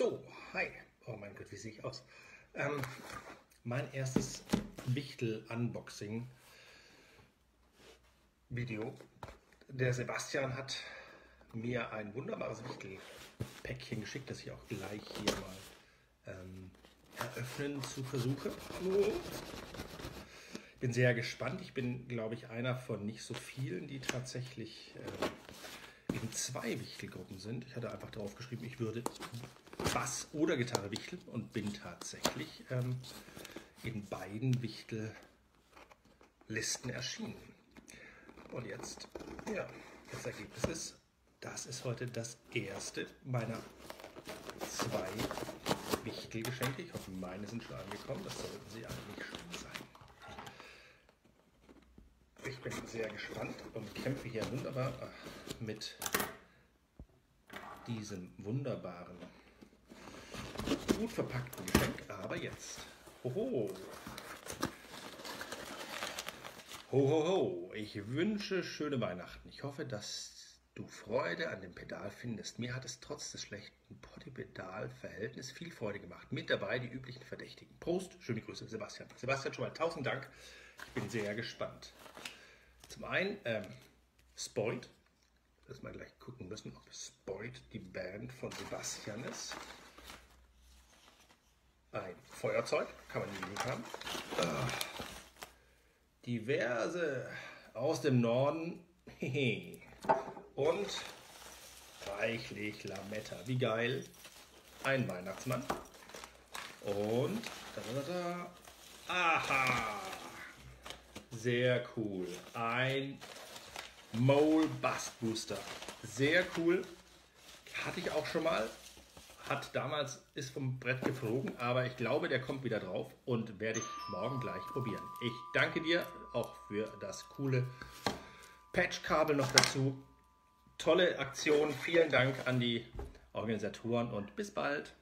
So, hi. Oh mein Gott, wie sehe ich aus? Ähm, mein erstes Wichtel-Unboxing-Video. Der Sebastian hat mir ein wunderbares Wichtel-Päckchen geschickt, das ich auch gleich hier mal ähm, eröffnen zu versuche. Ich bin sehr gespannt. Ich bin, glaube ich, einer von nicht so vielen, die tatsächlich äh, in zwei Wichtelgruppen sind. Ich hatte einfach darauf geschrieben, ich würde Bass oder Gitarre wichteln und bin tatsächlich ähm, in beiden Wichtellisten erschienen. Und jetzt, ja, das Ergebnis ist, das ist heute das erste meiner zwei Wichtelgeschenke. Ich hoffe, meine sind schon angekommen. Das sollten sie eigentlich schon sein. Ich bin sehr gespannt und kämpfe hier wunderbar mit diesem wunderbaren gut verpackten Geschenk, aber jetzt. Hoho. Ho, ho, ho. Ich wünsche schöne Weihnachten. Ich hoffe, dass du Freude an dem Pedal findest. Mir hat es trotz des schlechten Potty-Pedal-Verhältnisses viel Freude gemacht. Mit dabei die üblichen Verdächtigen. Prost, schöne Grüße, Sebastian. Sebastian, schon mal tausend Dank. Ich bin sehr gespannt. Zum einen ähm, Spoit. Dass wir gleich gucken müssen, ob Spoit die Band von Sebastian ist ein Feuerzeug, kann man nie haben. Diverse aus dem Norden und reichlich Lametta. Wie geil. Ein Weihnachtsmann. Und da, da, da. Aha. Sehr cool. Ein Mole Bass Booster. Sehr cool. Hatte ich auch schon mal hat damals, ist vom Brett geflogen, aber ich glaube, der kommt wieder drauf und werde ich morgen gleich probieren. Ich danke dir auch für das coole Patchkabel noch dazu. Tolle Aktion, vielen Dank an die Organisatoren und bis bald.